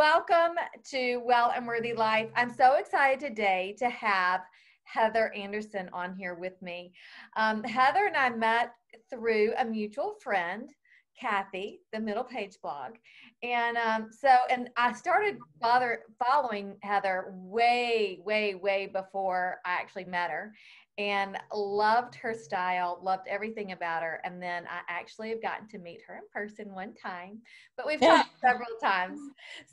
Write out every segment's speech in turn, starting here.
Welcome to Well and Worthy Life. I'm so excited today to have Heather Anderson on here with me. Um, Heather and I met through a mutual friend, Kathy, the Middle Page blog. And um, so, and I started bother, following Heather way, way, way before I actually met her and loved her style, loved everything about her. And then I actually have gotten to meet her in person one time, but we've talked several times.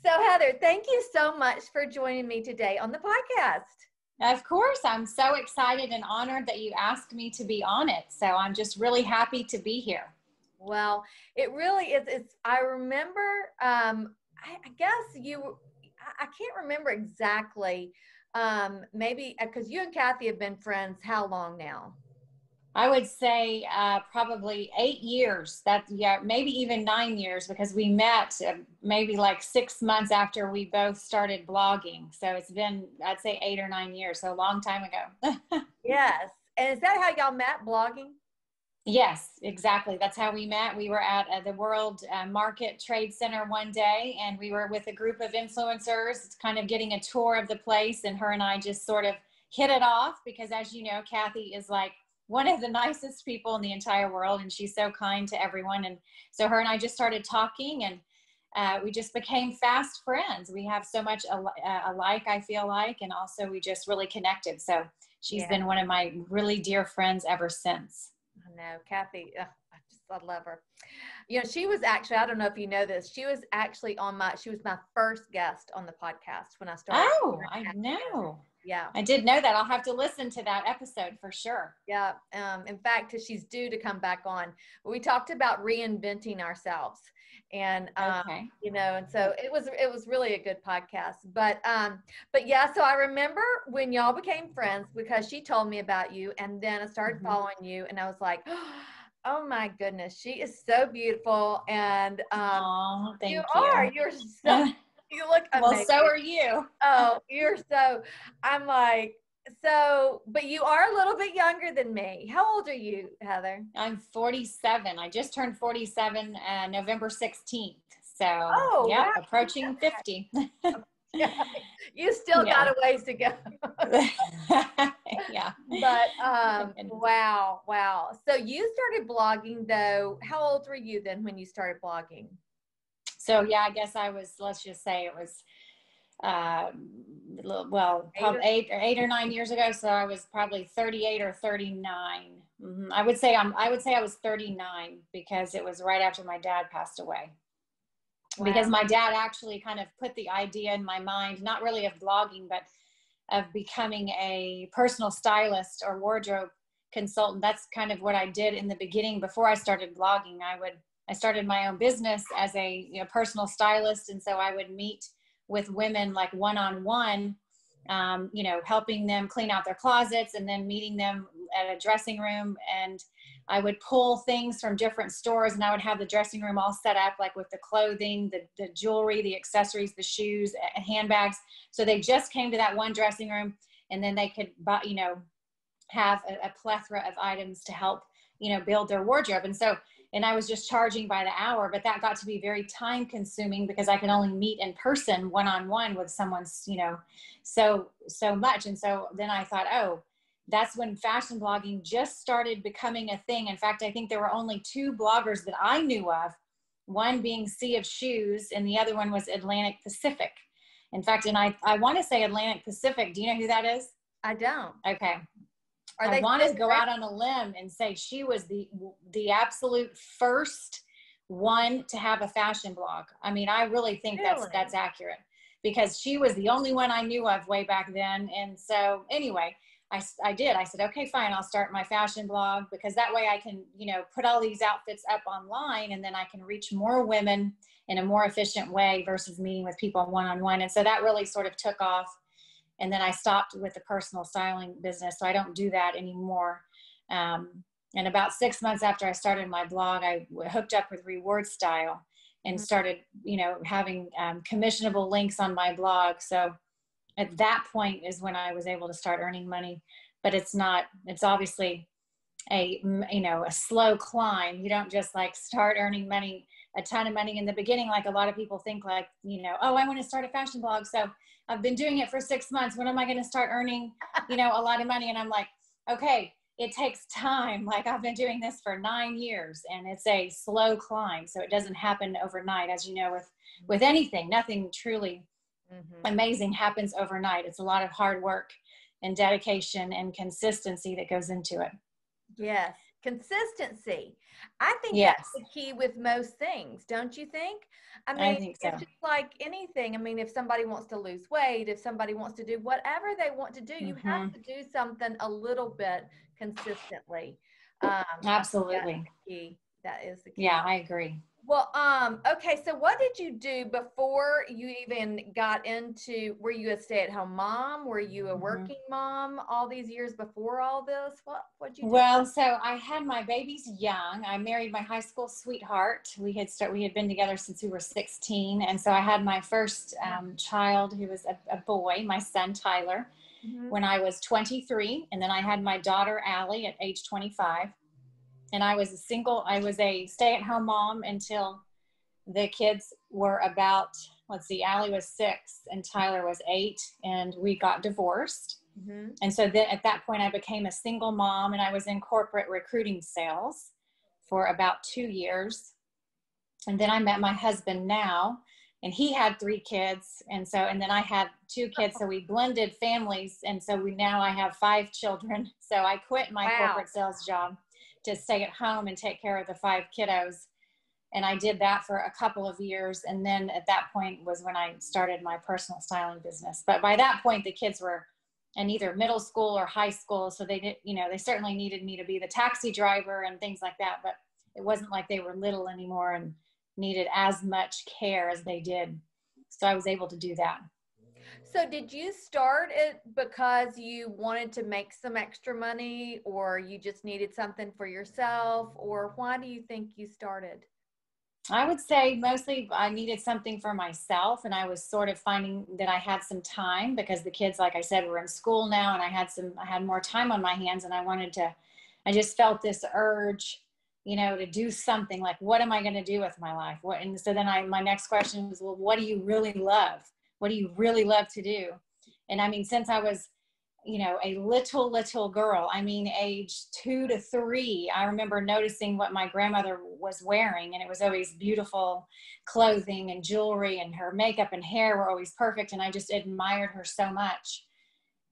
So, Heather, thank you so much for joining me today on the podcast. Of course, I'm so excited and honored that you asked me to be on it. So, I'm just really happy to be here. Well, it really is. It's, I remember, um, I, I guess you, I, I can't remember exactly um, maybe because uh, you and Kathy have been friends how long now? I would say uh, probably eight years. That yeah, maybe even nine years because we met uh, maybe like six months after we both started blogging. So it's been I'd say eight or nine years. So a long time ago. yes, and is that how y'all met blogging? Yes, exactly. That's how we met. We were at uh, the World uh, Market Trade Center one day, and we were with a group of influencers, kind of getting a tour of the place. And her and I just sort of hit it off because, as you know, Kathy is like one of the nicest people in the entire world, and she's so kind to everyone. And so her and I just started talking, and uh, we just became fast friends. We have so much al- uh, alike, I feel like, and also we just really connected. So she's yeah. been one of my really dear friends ever since know, Kathy, ugh, I just I love her. You know, she was actually, I don't know if you know this, she was actually on my, she was my first guest on the podcast when I started. Oh, I know. Yeah. I did know that. I'll have to listen to that episode for sure. Yeah. Um, in fact, because she's due to come back on. We talked about reinventing ourselves and um, okay. you know and so it was it was really a good podcast but um but yeah so i remember when y'all became friends because she told me about you and then i started mm-hmm. following you and i was like oh my goodness she is so beautiful and um Aww, you, you are you're so you look amazing. well so are you oh you're so i'm like so, but you are a little bit younger than me. How old are you, Heather? I'm 47. I just turned 47 uh, November 16th. So, oh, yeah, wow. approaching 50. yeah. You still yeah. got a ways to go. yeah. But um, wow, wow. So you started blogging though. How old were you then when you started blogging? So yeah, I guess I was. Let's just say it was uh, well, eight or, eight or eight or nine years ago. So I was probably 38 or 39. Mm-hmm. I would say I'm, I would say I was 39 because it was right after my dad passed away. Wow. Because my dad actually kind of put the idea in my mind, not really of blogging, but of becoming a personal stylist or wardrobe consultant. That's kind of what I did in the beginning before I started blogging. I would, I started my own business as a you know, personal stylist. And so I would meet with women like one on one, you know, helping them clean out their closets and then meeting them at a dressing room. And I would pull things from different stores and I would have the dressing room all set up, like with the clothing, the, the jewelry, the accessories, the shoes, handbags. So they just came to that one dressing room and then they could, buy, you know, have a, a plethora of items to help, you know, build their wardrobe. And so and I was just charging by the hour, but that got to be very time consuming because I could only meet in person one on one with someone's, you know, so, so much. And so then I thought, oh, that's when fashion blogging just started becoming a thing. In fact, I think there were only two bloggers that I knew of, one being Sea of Shoes and the other one was Atlantic Pacific. In fact, and I, I want to say Atlantic Pacific. Do you know who that is? I don't. Okay. Are I want to go out on a limb and say she was the the absolute first one to have a fashion blog. I mean, I really think really? that's that's accurate because she was the only one I knew of way back then. And so anyway, I, I did. I said, okay, fine, I'll start my fashion blog because that way I can, you know, put all these outfits up online and then I can reach more women in a more efficient way versus meeting with people one on one. And so that really sort of took off and then I stopped with the personal styling business, so I don't do that anymore. Um, and about six months after I started my blog, I hooked up with Reward Style and mm-hmm. started, you know, having um, commissionable links on my blog. So at that point is when I was able to start earning money. But it's not. It's obviously a you know a slow climb. You don't just like start earning money a ton of money in the beginning. Like a lot of people think like, you know, oh, I want to start a fashion blog. So I've been doing it for six months. When am I going to start earning, you know, a lot of money? And I'm like, okay, it takes time. Like I've been doing this for nine years and it's a slow climb. So it doesn't happen overnight. As you know, with, with anything, nothing truly mm-hmm. amazing happens overnight. It's a lot of hard work and dedication and consistency that goes into it. Yes, consistency. I think yes. that's the key with most things, don't you think? I mean, I think so. it's just like anything. I mean, if somebody wants to lose weight, if somebody wants to do whatever they want to do, mm-hmm. you have mm-hmm. to do something a little bit consistently. Um, Absolutely. key. That is the key. Yeah, I agree. Well, um, okay, so what did you do before you even got into were you a stay-at-home mom? Were you a mm-hmm. working mom all these years before all this? What what you do? Well, so I had my babies young. I married my high school sweetheart. We had start we had been together since we were 16. And so I had my first um, child who was a, a, boy, my son Tyler, mm-hmm. when I was 23. And then I had my daughter Allie at age 25 and I was a single, I was a stay at home mom until the kids were about, let's see, Allie was six and Tyler was eight, and we got divorced. Mm-hmm. And so then at that point, I became a single mom and I was in corporate recruiting sales for about two years. And then I met my husband now, and he had three kids. And so, and then I had two kids. So we blended families. And so we now I have five children. So I quit my wow. corporate sales job to stay at home and take care of the five kiddos. And I did that for a couple of years. And then at that point was when I started my personal styling business. But by that point, the kids were in either middle school or high school. So they did, you know, they certainly needed me to be the taxi driver and things like that. But it wasn't like they were little anymore and needed as much care as they did. So I was able to do that. So did you start it because you wanted to make some extra money or you just needed something for yourself? Or why do you think you started? I would say mostly I needed something for myself and I was sort of finding that I had some time because the kids like I said were in school now and I had some I had more time on my hands and I wanted to I just felt this urge you know to do something like what am I going to do with my life? What and so then I my next question was well what do you really love what do you really love to do? And i mean since i was you know a little little girl i mean age two to three i remember noticing what my grandmother was wearing and it was always beautiful clothing and jewelry and her makeup and hair were always perfect and i just admired her so much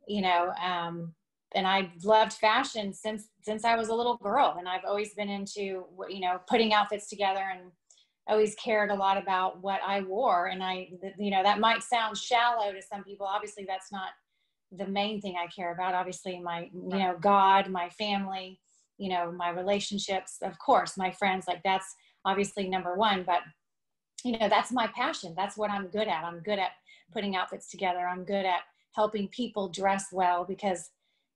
you know um, and i loved fashion since since i was a little girl and i've always been into you know putting outfits together and always cared a lot about what I wore. And I, you know, that might sound shallow to some people. Obviously, that's not the main thing I care about. Obviously, my, you know, God, my family, you know, my relationships, of course, my friends, like that's obviously number one. But, you know, that's my passion. That's what I'm good at. I'm good at putting outfits together. I'm good at helping people dress well because,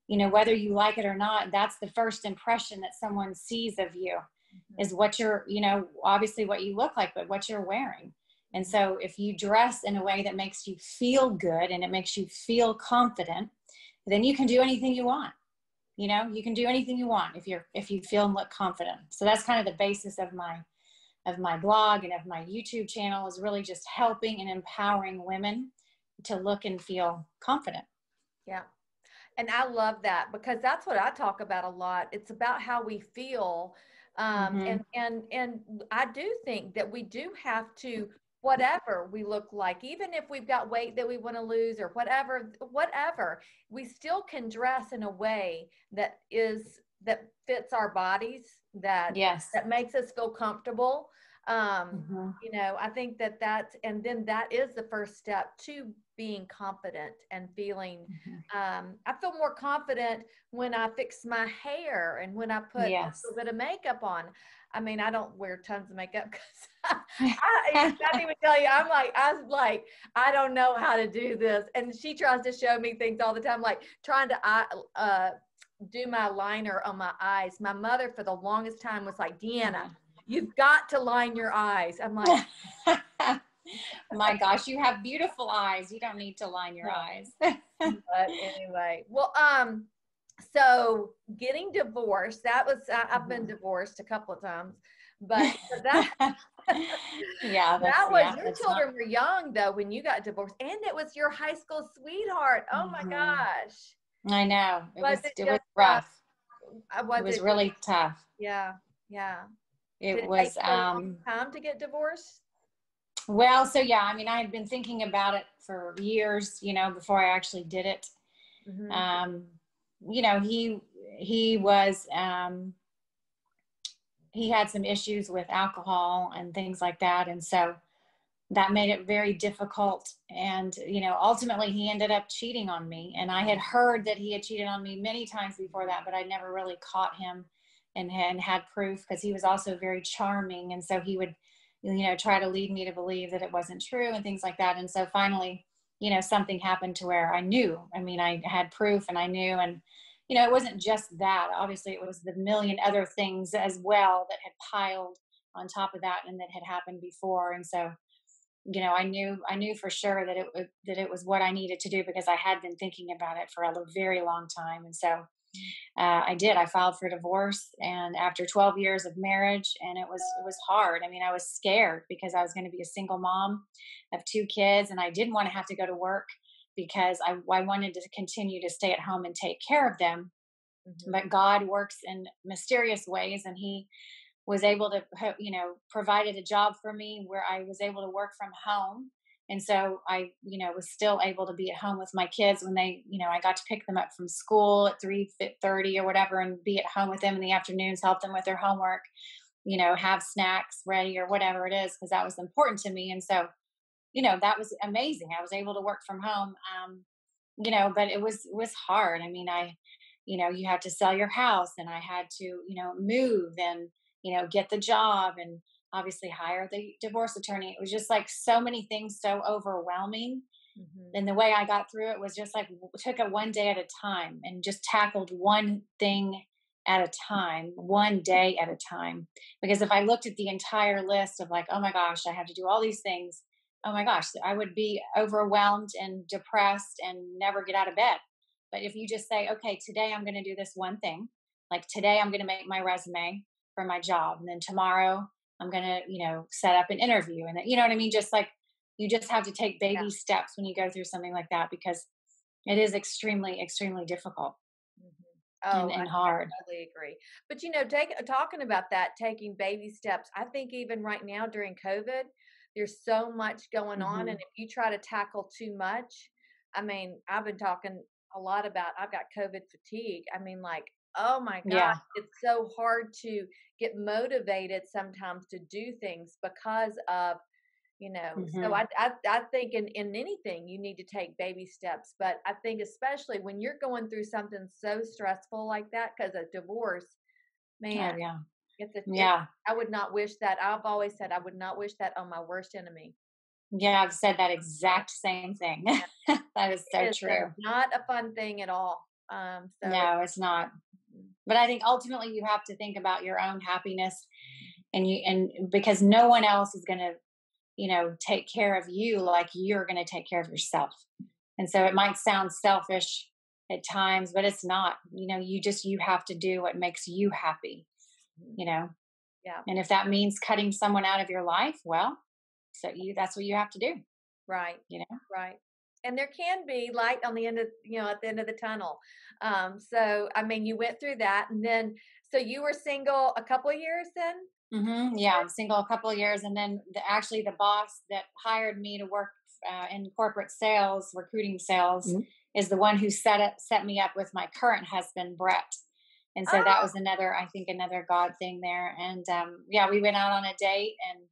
you know, whether you like it or not, that's the first impression that someone sees of you mm-hmm. is what you're, you know, obviously what you look like, but what you're wearing. And so if you dress in a way that makes you feel good and it makes you feel confident, then you can do anything you want. You know, you can do anything you want if you're if you feel and look confident. So that's kind of the basis of my of my blog and of my YouTube channel is really just helping and empowering women to look and feel confident. Yeah. And I love that because that's what I talk about a lot. It's about how we feel um, mm-hmm. and and and i do think that we do have to whatever we look like even if we've got weight that we want to lose or whatever whatever we still can dress in a way that is that fits our bodies that yes that makes us feel comfortable um mm-hmm. you know i think that that's and then that is the first step to being confident and feeling mm-hmm. um, i feel more confident when i fix my hair and when i put yes. a little bit of makeup on i mean i don't wear tons of makeup because I, I can't even tell you i'm like i was like i don't know how to do this and she tries to show me things all the time like trying to uh, do my liner on my eyes my mother for the longest time was like deanna mm-hmm. You've got to line your eyes i'm like My gosh, you have beautiful eyes. You don't need to line your eyes. but anyway, well, um, so getting divorced, that was, I, have been mm-hmm. divorced a couple of times, but that, yeah, that was yeah, your children not... were young though when you got divorced, and it was your high school sweetheart. Oh mm-hmm. my gosh! I know it was, was it, it was rough. Uh, was it was really tough. Yeah, yeah. It Did was it um time to get divorced. Well, so yeah, I mean, I had been thinking about it for years, you know, before I actually did it. Mm-hmm. Um, you know, he he was um, he had some issues with alcohol and things like that, and so that made it very difficult. And you know, ultimately, he ended up cheating on me. And I had heard that he had cheated on me many times before that, but I never really caught him and, and had proof because he was also very charming, and so he would you know try to lead me to believe that it wasn't true and things like that. And so finally you know something happened to where i knew i mean i had proof and i knew and you know it wasn't just that. Obviously it was the million other things as well that had piled on top of that and that had happened before. And so you know i knew i knew for sure that it that it was what i needed to do because i had been thinking about it for a very long time. And so uh, I did. I filed for divorce, and after 12 years of marriage, and it was it was hard. I mean, I was scared because I was going to be a single mom of two kids, and I didn't want to have to go to work because I I wanted to continue to stay at home and take care of them. Mm-hmm. But God works in mysterious ways, and He was able to you know provided a job for me where I was able to work from home and so i you know was still able to be at home with my kids when they you know i got to pick them up from school at 3 30 or whatever and be at home with them in the afternoons help them with their homework you know have snacks ready or whatever it is because that was important to me. And so you know that was amazing. I was able to work from home um you know but it was it was hard. I mean i you know you had to sell your house and i had to you know move and you know get the job and obviously hire the divorce attorney. It was just like so many things so overwhelming. Mm-hmm. And the way I got through it was just like took it one day at a time and just tackled one thing at a time, one day at a time. Because if I looked at the entire list of like, oh my gosh, I have to do all these things, oh my gosh, I would be overwhelmed and depressed and never get out of bed. But if you just say, okay, today I'm going to do this one thing, like today I'm going to make my resume for my job, and then tomorrow I'm going to, you know, set up an interview and you know what I mean? Just like you just have to take baby yeah. steps when you go through something like that because it is extremely, extremely difficult. Mm-hmm. Oh, and, and hard. I totally agree. But you know, take talking about that, taking baby steps. I think even right now during COVID, there's so much going mm-hmm. on, and if you try to tackle too much, I mean, I've been talking a lot about I've got COVID fatigue. I mean, like oh my god yeah. it's so hard to get motivated sometimes to do things because of you know mm-hmm. so I, I, I think in in anything you need to take baby steps but i think especially when you're going through something so stressful like that because of divorce man oh, yeah. it's a yeah. I would not wish that i've always said i would not wish that on my worst enemy. Yeah i've said that exact same thing. That is so true. not a fun thing at all um so no it's not but i think ultimately you have to think about your own happiness and you and because no one else is going to you know take care of you like you're going to take care of yourself. And so it might sound selfish at times but it's not you know you just you have to do what makes you happy mm-hmm. you know? Yeah. And if that means cutting someone out of your life well so you that's what you have to do right. you know? Right and there can be light on the end of you know at the end of the tunnel um so i mean you went through that and then so you were single a couple of years then mm-hmm. yeah single a couple of years and then the, actually the boss that hired me to work uh, in corporate sales recruiting sales mm-hmm. is the one who set it set me up with my current husband brett and so oh. that was another i think another god thing there and um yeah we went out on a date and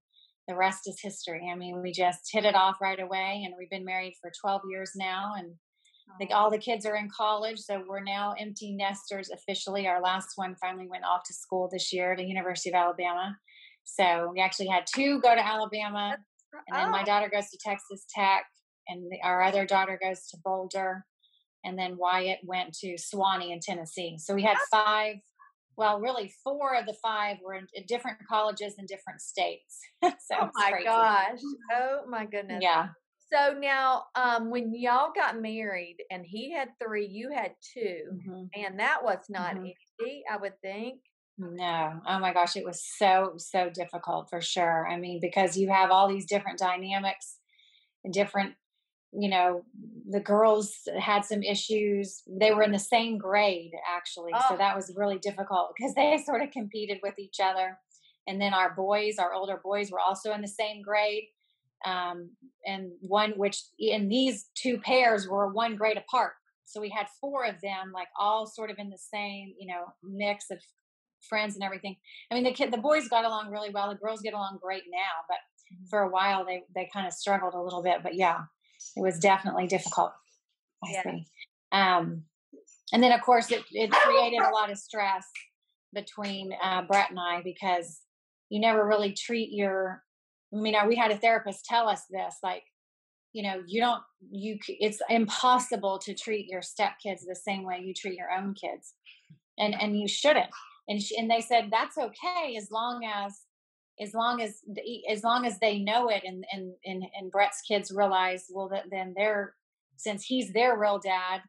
the rest is history. I mean, we just hit it off right away, and we've been married for 12 years now, and I think all the kids are in college, so we're now empty nesters officially. Our last one finally went off to school this year to University of Alabama. So we actually had two go to Alabama, and then my oh. daughter goes to Texas Tech, and the, our other daughter goes to Boulder, and then Wyatt went to Sewanee in Tennessee. So we had five well, really four of the five were in, in different colleges in different states. so oh my crazy. gosh. Oh my goodness. Yeah. So now, um, when y'all got married and he had three, you had 2 mm-hmm. and that was not mm-hmm. easy, I would think. No. Oh my gosh, it was so, so difficult for sure. I mean, because you have all these different dynamics and different, you know, the girls had some issues. They were in the same grade actually. Oh. So that was really difficult because they sort of competed with each other. And then our boys, our older boys were also in the same grade. Um, and one which in these two pairs were one grade apart. So we had four of them, like all sort of in the same, you know, mix of friends and everything. I mean, the kid, the boys got along really well. The girls get along great now, but mm-hmm. for a while they they kind of struggled a little bit. But yeah, it was definitely difficult. I yeah. see. Um, and then of course it it created a lot of stress between uh, Brett and I because you never really treat your. I mean, we had a therapist tell us this, like you know you don't you it's impossible to treat your stepkids the same way you treat your own kids and and you shouldn't and she, and they said that's okay as long as as long as as long as they know it and and and, and brett's kids realize well then they're since he's their real dad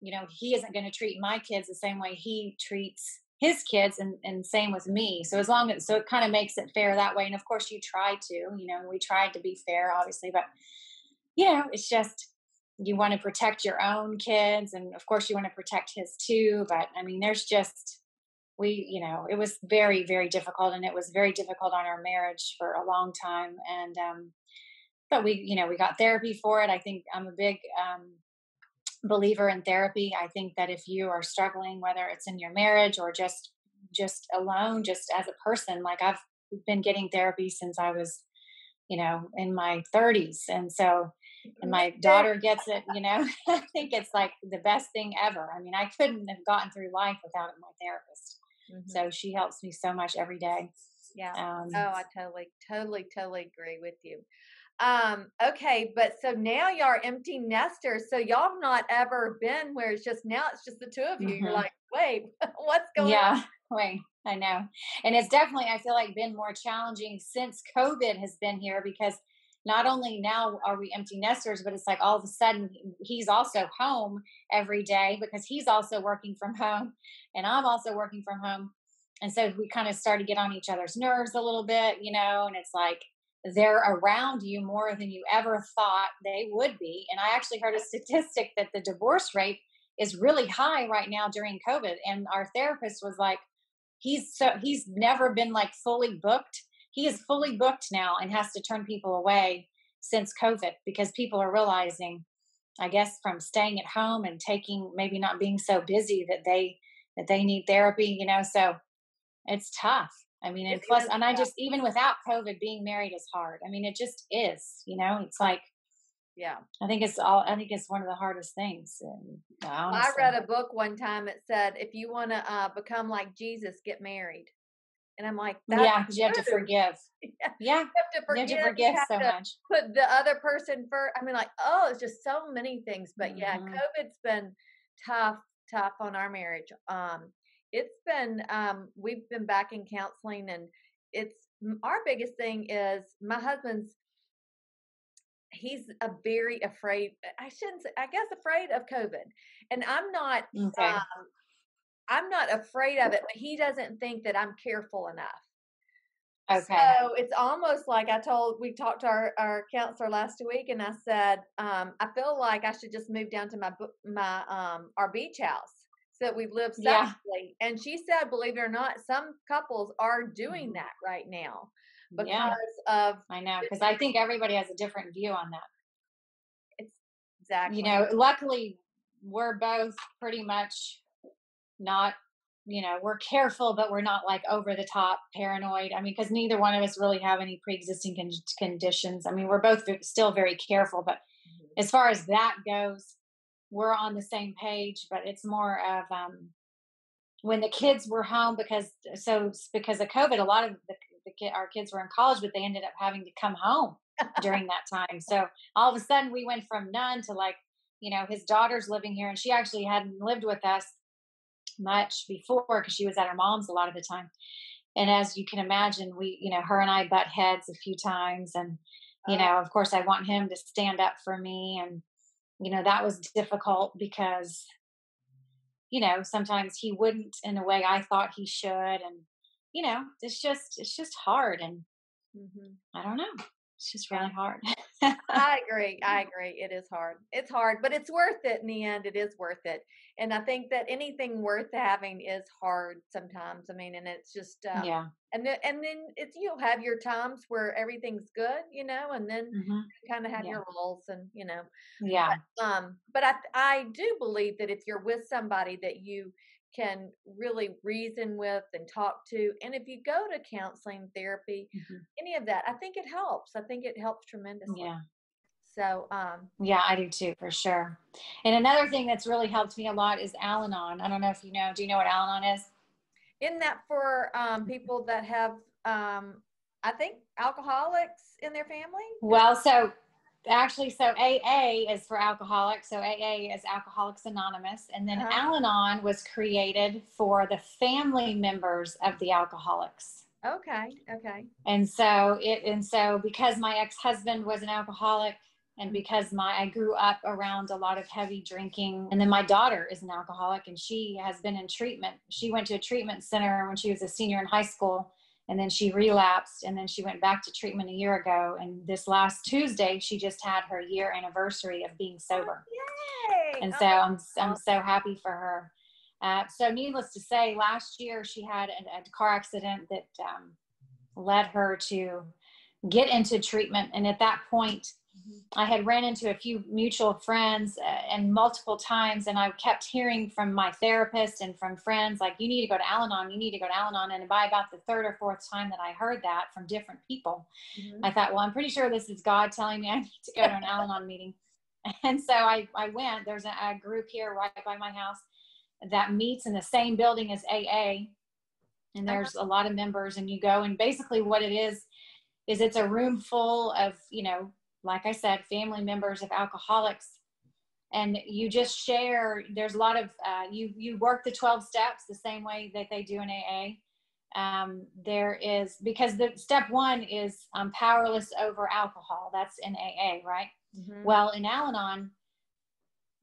you know he isn't going to treat my kids the same way he treats his kids and and same with me. So as long as so it kind of makes it fair that way. And of course you try to you know we tried to be fair obviously but you know it's just you want to protect your own kids and of course you want to protect his too but i mean there's just we you know it was very very difficult and it was very difficult on our marriage for a long time and um but we you know we got therapy for it. I think i'm a big um believer in therapy. I think that if you are struggling whether it's in your marriage or just just alone just as a person like i've been getting therapy since i was you know in my 30s and so and my daughter gets it you know i think it's like the best thing ever. I mean i couldn't have gotten through life without my therapist Mm-hmm. So she helps me so much every day. Yeah. Um, oh, I totally, totally, totally agree with you. Um, okay, but so now y'all are empty nesters. So y'all have not ever been where it's just now it's just the two of you. Mm-hmm. You're like, wait, what's going yeah, on? Yeah, wait, I know. And it's definitely, I feel like, been more challenging since COVID has been here because not only now are we empty nesters, but it's like all of a sudden he's also home every day because he's also working from home and I'm also working from home. And so we kind of start to get on each other's nerves a little bit, you know, and it's like they're around you more than you ever thought they would be. And I actually heard a statistic that the divorce rate is really high right now during COVID. And our therapist was like, he's so he's never been like fully booked he is fully booked now and has to turn people away since COVID because people are realizing, I guess, from staying at home and taking maybe not being so busy that they that they need therapy, you know. So it's tough. I mean, and plus, and I just even without COVID, being married is hard. I mean, it just is. You know, it's like yeah i think it's all i think it's one of the hardest things and, i read a book one time that said if you want to uh, become like jesus get married and I'm like, yeah, you have to forgive. Yeah. yeah. You have to forgive, you have to forgive have so to much. Put the other person first. I mean, like, oh, it's just so many things. But mm-hmm. yeah, COVID's been tough, tough on our marriage. Um, it's been, um, we've been back in counseling, and it's our biggest thing is my husband's. He's a very afraid. I shouldn't say. I guess afraid of COVID, and I'm not. Okay. Um, I'm not afraid of it, but he doesn't think that I'm careful enough. Okay. So it's almost like I told we talked to our, our counselor last week, and I said um, I feel like I should just move down to my my um, our beach house so that we live separately. Yeah. And she said, believe it or not, some couples are doing mm-hmm. that right now because yeah. of I know because I think everybody has a different view on that. It's exactly you know. Luckily, we're both pretty much not you know we're careful but we're not like over the top paranoid. I mean because neither one of us really have any pre-existing con- conditions. I mean we're both still very careful but mm-hmm. as far as that goes we're on the same page but it's more of um when the kids were home because so because of covid a lot of the, the kid, our kids were in college but they ended up having to come home during that time. So all of a sudden we went from none to like you know his daughter's living here and she actually hadn't lived with us much before because she was at her mom's a lot of the time. And as you can imagine, we, you know, her and I butt heads a few times. And, you know, of course, I want him to stand up for me. And, you know, that was difficult because, you know, sometimes he wouldn't in a way I thought he should. And, you know, it's just it's just hard, and Mm-hmm. I don't know. It's just really hard. I agree. I agree. It is hard. It's hard, but it's worth it in the end. It is worth it. And I think that anything worth having is hard sometimes. I mean, and it's just um, yeah. and then and then it's you'll have your times where everything's good, you know, and then hmm you kind of have Yeah. your lulls and you know. Yeah. Um, but I I do believe that if you're with somebody that you can really reason with and talk to, and if you go to counseling, therapy, Mhm. any of that, I think it helps. I think it helps tremendously. Yeah. So, um, Yeah, I do too, for sure. And another thing that's really helped me a lot is Al Anon. I don't know if you know. Do you know what Al Anon is? isn't that for um, people that have, um, I think, alcoholics in their family? Well, so actually, so AA is for alcoholics. So AA is Alcoholics Anonymous. And then Uh-huh. Al Anon was created for the family members of the alcoholics. Okay, okay. And so it, and so because my ex husband was an alcoholic, and because my I grew up around a lot of heavy drinking, and then my daughter is an alcoholic, and she has been in treatment. She went to a treatment center when she was a senior in high school, and then she relapsed, and then she went back to treatment a year ago. And this last Tuesday, she just had her year anniversary of being sober Yay! and Oh, so I'm I'm awesome. so happy for her. Uh, so needless to say, last year she had a, a car accident that um, led her to get into treatment, and at that point. I had ran into a few mutual friends uh, and multiple times, and I kept hearing from my therapist and from friends like, "You need to go to Al-Anon. You need to go to Al-Anon." And by about the third or fourth time that I heard that from different people, Mhm. I thought, well, I'm pretty sure this is God telling me I need to go to an Al Anon meeting. And so I, I went. There's a, a group here right by my house that meets in the same building as AA. And there's a lot of members, and you go, and basically what it is, is it's a room full of, you know, like I said, family members of alcoholics. And you just share, there's a lot of, uh, you, you work the 12 steps the same way that they do in AA um, there is because the step one is I'm powerless over alcohol. That's in AA, right? Mhm. Well, in Al-Anon,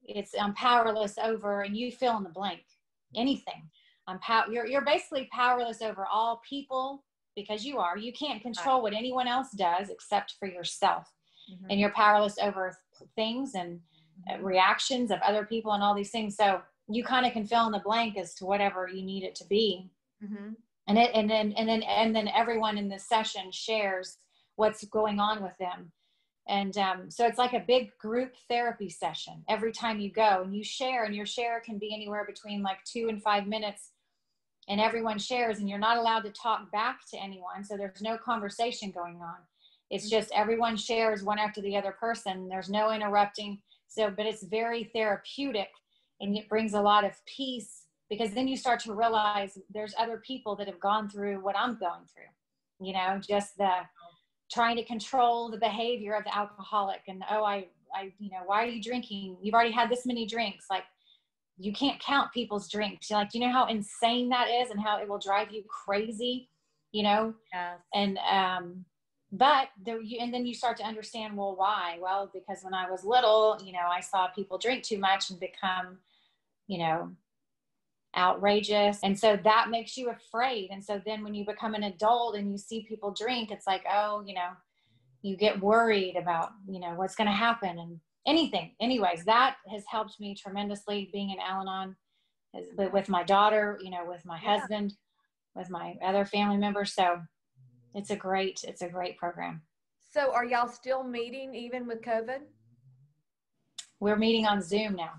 it's I'm powerless over, and you fill in the blank, anything. I'm pow- you're you're basically powerless over all people because you are. You can't control what anyone else does except for yourself, Mhm. and you're powerless over things and uh, Mhm. reactions of other people and all these things. So you kind of can fill in the blank as to whatever you need it to be Mhm. and it and then and then and then everyone in the session shares what's going on with them and um, so it's like a big group therapy session every time you go and you share and your share can be anywhere between like two and five minutes and everyone shares and you're not allowed to talk back to anyone so there's no conversation going on it's just everyone shares one after the other person there's no interrupting so but it's very therapeutic and it brings a lot of peace because then you start to realize there's other people that have gone through what I'm going through. You know, just the trying to control the behavior of the alcoholic and oh I I you know, why are you drinking? You've already had this many drinks. Like you can't count people's drinks. You're like, do you know how insane that is and how it will drive you crazy? You know, Yes. and um but there you and then you start to understand well why? Well because when i was little you know i saw people drink too much and become you know outrageous. And so that makes you afraid. And so then when you become an adult and you see people drink it's like oh you know you get worried about you know what's going to happen and anything. Anyways that has helped me tremendously being in al-anon but with my daughter you know with my Yeah. husband with my other family members. So it's a great it's a great program So are y'all still meeting even with COVID? we're meeting on zoom now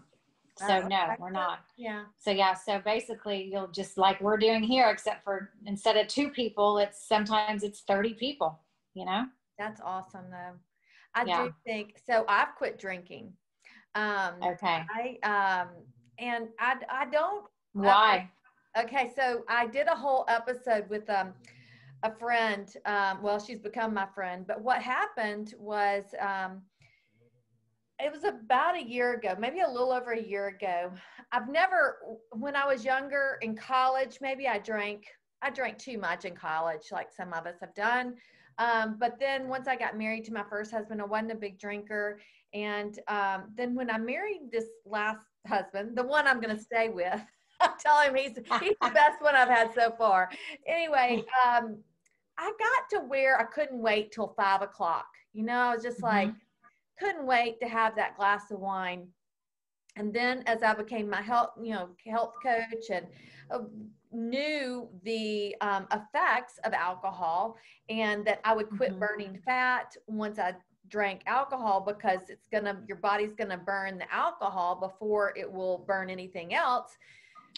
so Oh, no we're not Yeah. so yeah so basically you'll just like we're doing here except for instead of two people it's sometimes it's 30 people you know That's awesome though. I Yeah. do think so I've quit drinking. Um okay I um and I I don't why Okay, so I did a whole episode with um, a friend. Um, well, she's become my friend. But what happened was um, it was about a year ago, maybe a little over a year ago. I've never, when I was younger in college, maybe I drank. I drank too much in college, like some of us have done. Um, but then once I got married to my first husband, I wasn't a big drinker. And um, then when I married this last husband, the one I'm going to stay with, I tell him he's he's the best one I've had so far. Anyway, um, I got to where I couldn't wait till five o'clock. You know, I was just mm-hmm. like, couldn't wait to have that glass of wine. And then as I became my health, you know, health coach and uh, knew the um, effects of alcohol and that I would quit mm-hmm. burning fat once I drank alcohol because it's gonna your body's gonna burn the alcohol before it will burn anything else.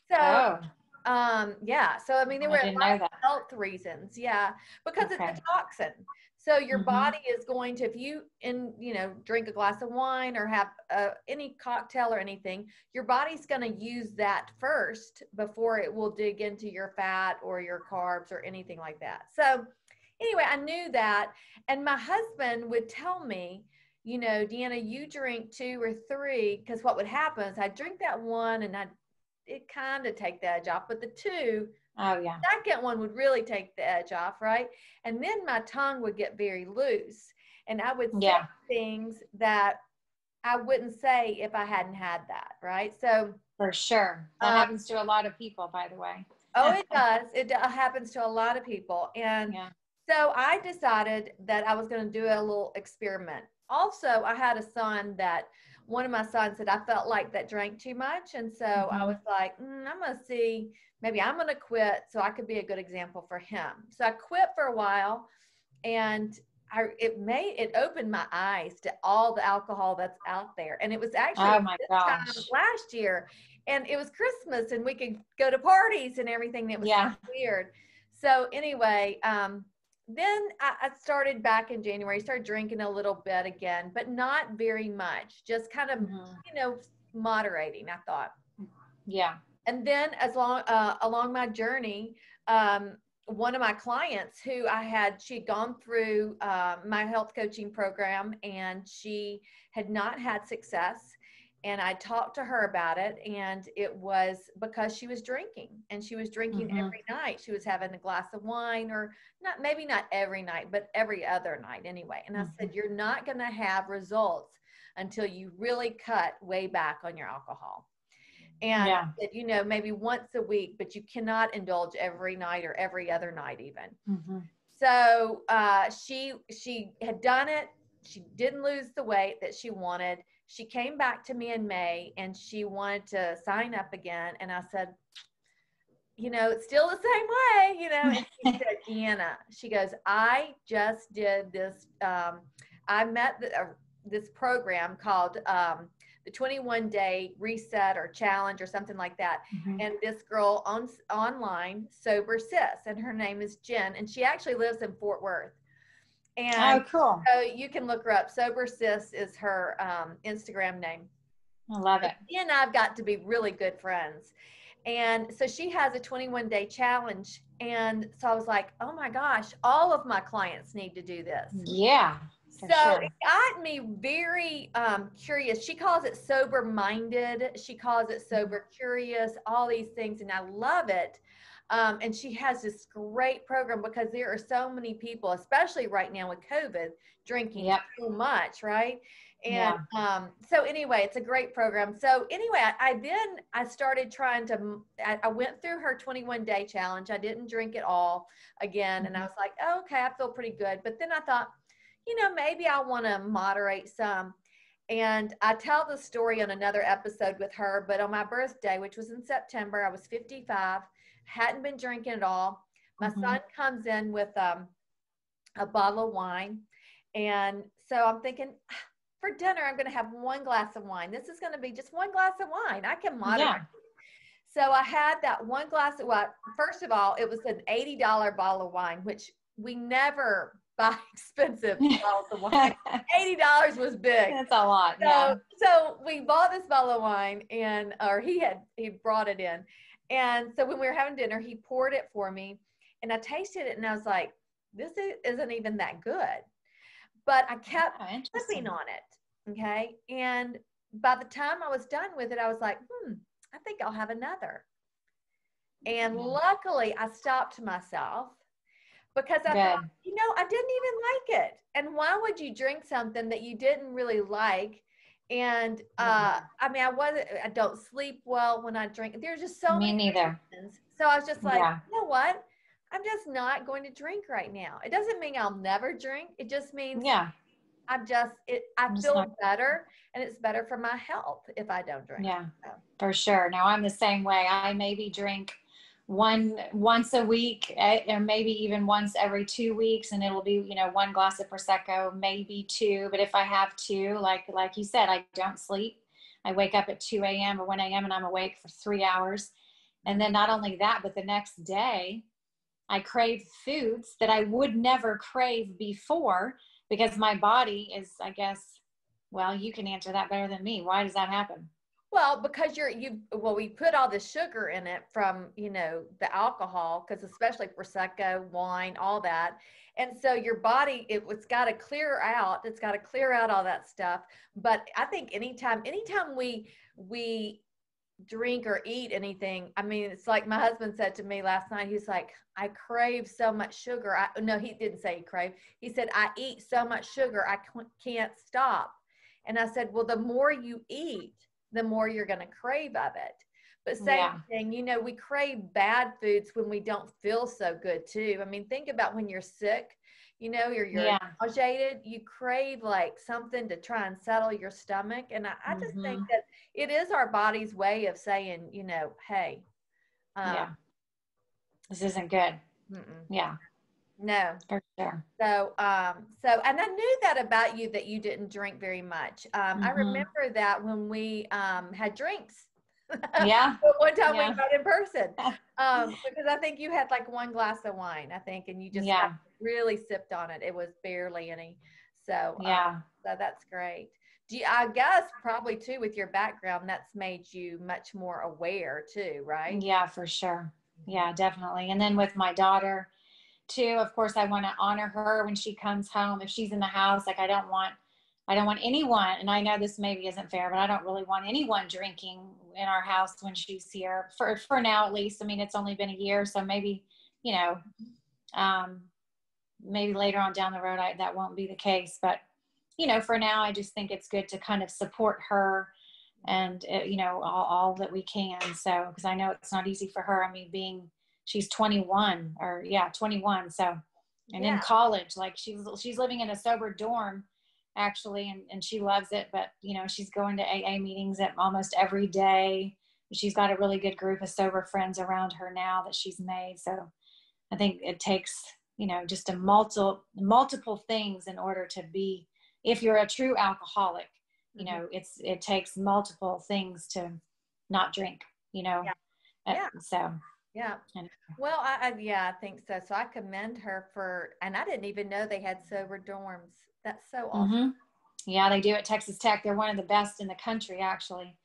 So oh. Um yeah, so I mean there were a lot of health reasons, yeah, because okay. it's a toxin. So your mm-hmm. body is going to, if you in you know drink a glass of wine or have uh, any cocktail or anything, your body's going to use that first before it will dig into your fat or your carbs or anything like that. So anyway, I knew that, and my husband would tell me, you know, Deanna, you drink two or three, because what would happen is I drink that one and I it kind of take the edge off, but the two Oh yeah. Second one would really take the edge off, right? And then my tongue would get very loose, and I would say yeah. things that I wouldn't say if I hadn't had that, right? So for sure, that uh, happens to a lot of people, by the way. oh, it does. It happens to a lot of people, and yeah. so I decided that I was going to do a little experiment. Also, I had a son that one of my sons said I felt like that drank too much, and so mm-hmm. I was like, mm, I'm going to see maybe I'm going to quit so I could be a good example for him. So I quit for a while and I, it made it opened my eyes to all the alcohol that's out there. And it was actually oh my gosh. last year and it was Christmas and we could go to parties and everything that was yeah. weird. So anyway, um, then I, started back in January, started drinking a little bit again, but not very much, just kind of, mm-hmm. you know, moderating, I thought. Yeah and then as long uh, along my journey um, one of my clients who i had she'd gone through uh, my health coaching program and she had not had success and i talked to her about it and it was because she was drinking and she was drinking mm-hmm. every night she was having a glass of wine or not maybe not every night but every other night anyway and mm-hmm. i said you're not going to have results until you really cut way back on your alcohol and yeah. you know maybe once a week but you cannot indulge every night or every other night even mm-hmm. so uh, she she had done it she didn't lose the weight that she wanted she came back to me in may and she wanted to sign up again and i said you know it's still the same way you know and she said deanna she goes i just did this um, i met the, uh, this program called um, the 21 day reset or challenge or something like that. Mm-hmm. And this girl on online, sober sis, and her name is Jen, and she actually lives in Fort Worth. And oh, cool. So you can look her up. Sober sis is her um, Instagram name. I love it. She and I've got to be really good friends. And so she has a 21 day challenge. And so I was like, oh my gosh, all of my clients need to do this. Yeah so sure. it got me very um, curious. She calls it sober minded. She calls it sober curious, all these things. And I love it. Um, and she has this great program because there are so many people, especially right now with COVID, drinking yep. so much, right? And yeah. um, so anyway, it's a great program. So anyway, I, I then I started trying to. I, I, went through her 21 day challenge. I didn't drink it all again, mm-hmm. and I mm-hmm. was like, oh, okay, I feel pretty good. But then I thought, you know, maybe I want to moderate some. And I tell the story on another episode with her, but on my birthday, which was in September, I was 55, hadn't been drinking at all. My mm-hmm. son comes in with um, a bottle of wine. And so I'm thinking, for dinner, I'm going to have one glass of wine. This is going to be just one glass of wine. I can moderate. Yeah. So I had that one glass of wine. First of all, it was an $80 bottle of wine, which we never buy expensive bottles of wine. Eighty dollars was big. That's a lot. So, yeah. so we bought this bottle of wine, and or he had he brought it in, and so when we were having dinner, he poured it for me, and I tasted it, and I was like, "This isn't even that good," but I kept oh, sipping on it. Okay, and by the time I was done with it, I was like, "Hmm, I think I'll have another." And mm-hmm. luckily, I stopped myself because I Good. thought, you know, I didn't even like it. And why would you drink something that you didn't really like And uh, I mean, I wasn't. I don't sleep well when I drink. There's just so me many neither. reasons. So I was just like, Yeah. you know what? I'm just not going to drink right now. It doesn't mean I'll never drink. It just means Yeah, I'm just. It. I I'm feel not- better, and it's better for my health if I don't drink. yeah, So, for sure. Now I'm the same way. I maybe drink one once a week, eh, or maybe even once every two weeks, and it'll be you know one glass of prosecco, maybe two. But if I have two, like like you said, I don't sleep. I wake up at 2 a.m. or 1 a.m. and I'm awake for three hours. And then not only that, but the next day, I crave foods that I would never crave before because my body is, I guess, well, you can answer that better than me. Why does that happen? Well, because you're you well, we put all the sugar in it from you know the alcohol, because especially prosecco, wine, all that, and so your body it, it's got to clear out. It's got to clear out all that stuff. But I think anytime, anytime we we drink or eat anything, I mean, it's like my husband said to me last night. He's like, I crave so much sugar. I no, he didn't say he crave. He said I eat so much sugar I can't stop. And I said, well, the more you eat, the more you're going to crave of it. But same Yeah. thing, you know, we crave bad foods when we don't feel so good too. I mean, think about when you're sick, you know, you're you're Yeah. nauseated, you crave like something to try and settle your stomach. And I, I just think Mhm. that it is our body's way of saying, you know, hey, um, yeah. This isn't good. mm-mm, Yeah, no. for sure. So, um, so, and I knew that about you that you didn't drink very much. Um, I Mhm. remember that when we um, had drinks. Yeah. But one time Yeah. we met in person, um, because I think you had like one glass of wine, I think, and you just Yeah. really sipped on it. It was barely any. So, um, Yeah. so that's great. Do you, I guess probably too with your background, that's made you much more aware too, right? Yeah, for sure. Yeah, definitely. And then with my daughter, too, of course, I want to honor her when she comes home. If she's in the house, like I don't want, I don't want anyone. And I know this maybe isn't fair, but I don't really want anyone drinking in our house when she's here. For for now, at least. I mean, it's only been a year, so maybe you know, um, maybe later on down the road, I, that won't be the case. But you know, for now, I just think it's good to kind of support her and uh, you know all, all that we can so because i know it's not easy for her i mean being she's 21 or yeah 21 so and Yeah. in college like she's she's living in a sober dorm actually and, and she loves it but you know she's going to aa meetings at almost every day she's got a really good group of sober friends around her now that she's made so i think it takes you know just a multiple multiple things in order to be if you're a true alcoholic you Mhm. know it's it takes multiple things to not drink you know Yeah. Uh, Yeah. so Yeah. Well, I, I yeah, I think so. So I commend her for, and I didn't even know they had sober dorms. That's so awesome. mhm. yeah they do at texas tech they're one of the best in the country actually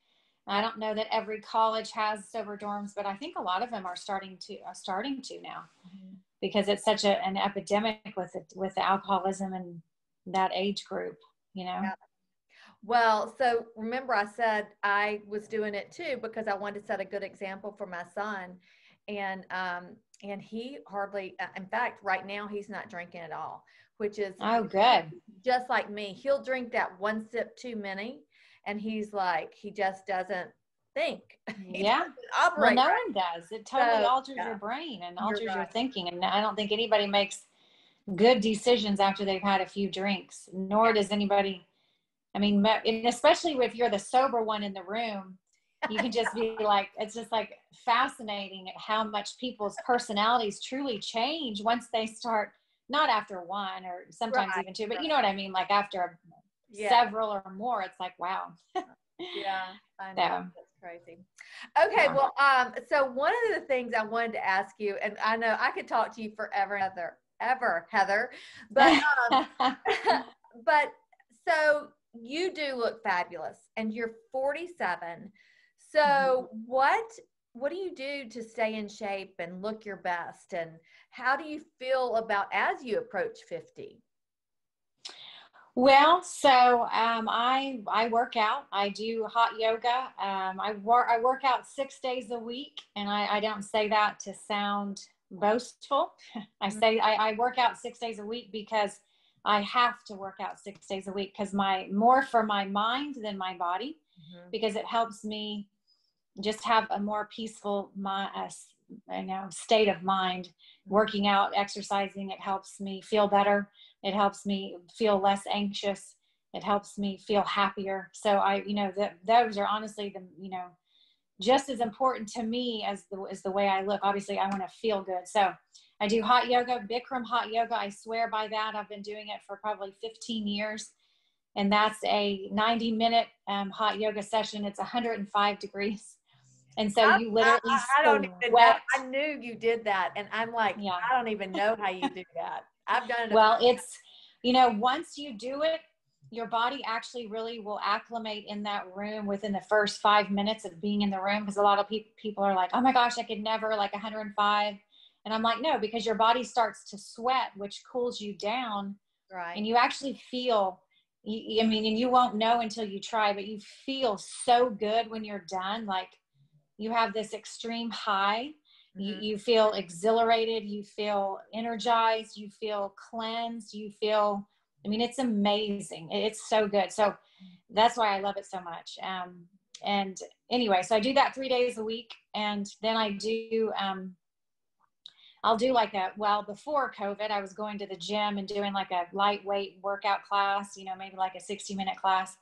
i don't know that every college has sober dorms but i think a lot of them are starting to are starting to now because it's such a, an epidemic with it with the alcoholism and that age group you know Yeah. Well, so remember I said I was doing it too because I wanted to set a good example for my son, and um, and he hardly, uh, in fact, right now he's not drinking at all, which is oh good just like me. He'll drink that one sip too many, and he's like he just doesn't think. Yeah well no right. one does it totally So, alters yeah. your brain and You're alters your right. thinking and i don't think anybody makes good decisions after they've had a few drinks nor does anybody i mean and especially if you're the sober one in the room you can just be like it's just like fascinating at how much people's personalities truly change once they start not after one or sometimes Right, even two but you know what i mean like after Yeah. several or more it's like wow Yeah, I know. Yeah. That's crazy. Okay, Yeah. well, um, so one of the things I wanted to ask you, and I know I could talk to you forever, Heather, ever, Heather, but um, but so you do look fabulous, and you're 47. So Mm-hmm. what what do you do to stay in shape and look your best, and how do you feel about as you approach 50? Well, so um, I I work out. I do hot yoga. Um, I work I work out six days a week, and I, I don't say that to sound boastful. I say I, I work out six days a week because I have to work out six days a week because my more for my mind than my body mm-hmm. because it helps me just have a more peaceful my uh, you know state of mind. Mm-hmm. working out exercising it helps me feel better. It helps me feel less anxious. It helps me feel happier. So i you know that those are honestly the you know just as important to me as the as the way i look. Obviously i want to feel good. So i do hot yoga bikram hot yoga. I swear by that. I've been doing it for probably 15 years. And that's a 90 minute um, hot yoga session. It's 105 degrees and so you literally I, I, I don't even know. I knew you did that. And I'm like, yeah. I don't even know how you do that. I've done it. Well, it's, you know, once you do it, your body actually really will acclimate in that room within the first five minutes of being in the room. Because a lot of pe- people are like, oh my gosh, I could never like 105. And I'm like, no, because your body starts to sweat, which cools you down. Right. And you actually feel I mean, and you won't know until you try, but you feel so good when you're done. Like you have this extreme high. Mm-hmm. you, you feel exhilarated you feel energized you feel cleansed you feel i mean it's amazing. It's so good. So that's why i love it so much. Um, and anyway so i do that three days a week and then i do um, I'll do like a well before COVID, I was going to the gym and doing like a lightweight workout class, you know, maybe like a 60 minute class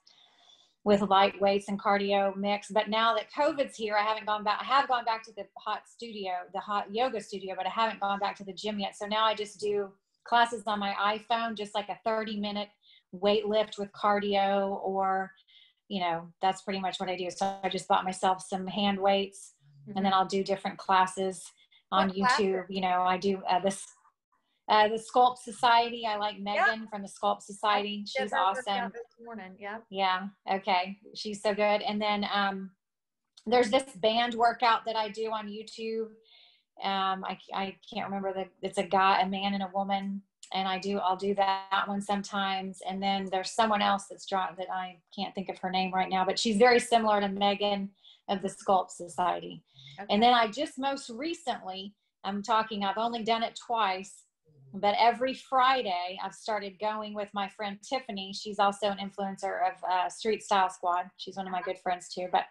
with light weights and cardio mix. But now that COVID's here, I haven't gone back. I have gone back to the hot studio, the hot yoga studio, but I haven't gone back to the gym yet. So now I just do classes on my iPhone, just like a 30 minute weight lift with cardio or you know that's pretty much what i do so i just bought myself some hand weights mm-hmm. and then i'll do different classes on what youtube classes? you know i do uh, this uh, the Sculpt Society. I like Megan yep. from the Sculpt Society. She's awesome. This morning, yeah. Yeah. Okay. She's so good. And then um, there's this band workout that I do on YouTube. Um, I, I can't remember the. It's a guy, a man, and a woman, and I do. I'll do that one sometimes. And then there's someone else that's drawn that I can't think of her name right now, but she's very similar to Megan of the Sculpt Society. Okay. And then I just most recently, I'm talking. I've only done it twice but every Friday, I've started going with my friend Tiffany. She's also an influencer of uh, Street Style Squad. She's one of my good friends too. But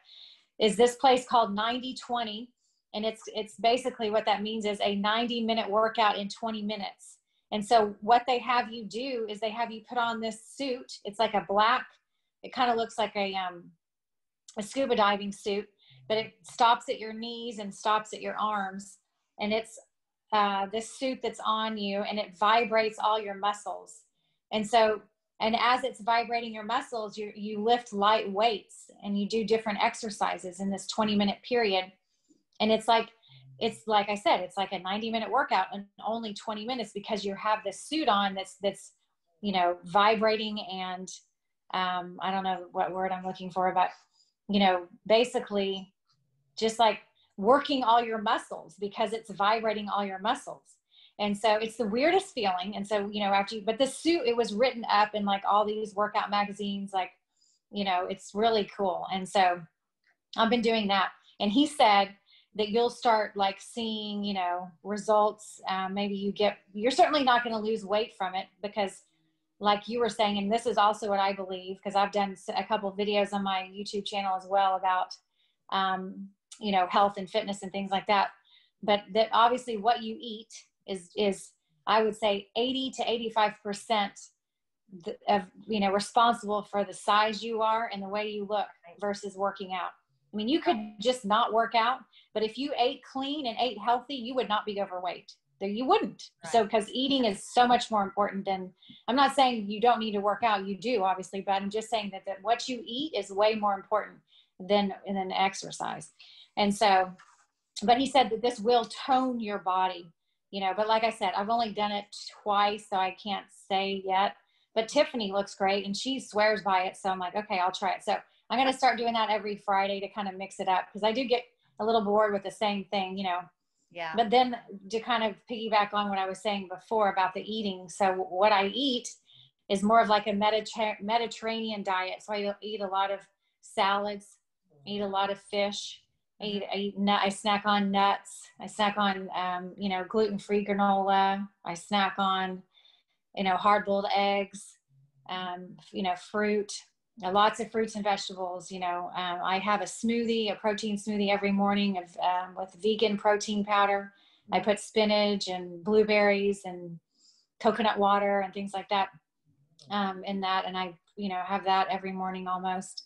is this place called 9020, and it's it's basically what that means is a 90 minute workout in 20 minutes. And so what they have you do is they have you put on this suit. It's like a black. It kind of looks like a um, a scuba diving suit, but it stops at your knees and stops at your arms, and it's uh, this suit that's on you and it vibrates all your muscles. And so, and as it's vibrating your muscles, you, you lift light weights and you do different exercises in this 20 minute period. And it's like, it's like I said, it's like a 90 minute workout and only 20 minutes because you have this suit on that's, that's, you know, vibrating and, um, I don't know what word I'm looking for, but, you know, basically just like working all your muscles because it's vibrating all your muscles. And so it's the weirdest feeling. And so, you know, after you, but the suit, it was written up in like all these workout magazines, like, you know, it's really cool. And so I've been doing that. And he said that you'll start like seeing, you know, results. Um, maybe you get, you're certainly not going to lose weight from it because like you were saying, and this is also what I believe, because I've done a couple videos on my YouTube channel as well about um, you know health and fitness and things like that. But that obviously what you eat is is i would say 80 to 85 percent of you know responsible for the size you are and the way you look versus working out. I mean you could just not work out but if you ate clean and ate healthy you would not be overweight. You wouldn't. Right. so because eating is so much more important than i'm not saying you don't need to work out you do obviously but i'm just saying that, that what you eat is way more important than than exercise and so, but he said that this will tone your body, you know. But like I said, I've only done it twice, so I can't say yet. But Tiffany looks great and she swears by it. So I'm like, okay, I'll try it. So I'm going to start doing that every Friday to kind of mix it up because I do get a little bored with the same thing, you know. Yeah. But then to kind of piggyback on what I was saying before about the eating. So what I eat is more of like a Mediter- Mediterranean diet. So I eat a lot of salads, eat a lot of fish, I eat, I eat nut, I snack on nuts. I snack on, um, you know, gluten-free granola. I snack on you know, hard boiled eggs, um, you know, fruit, uh, lots of fruits and vegetables. You know, um, I have a smoothie, a protein smoothie every morning of um, with vegan protein powder. I put spinach and blueberries and coconut water and things like that um, in that, and I, you know, have that every morning almost.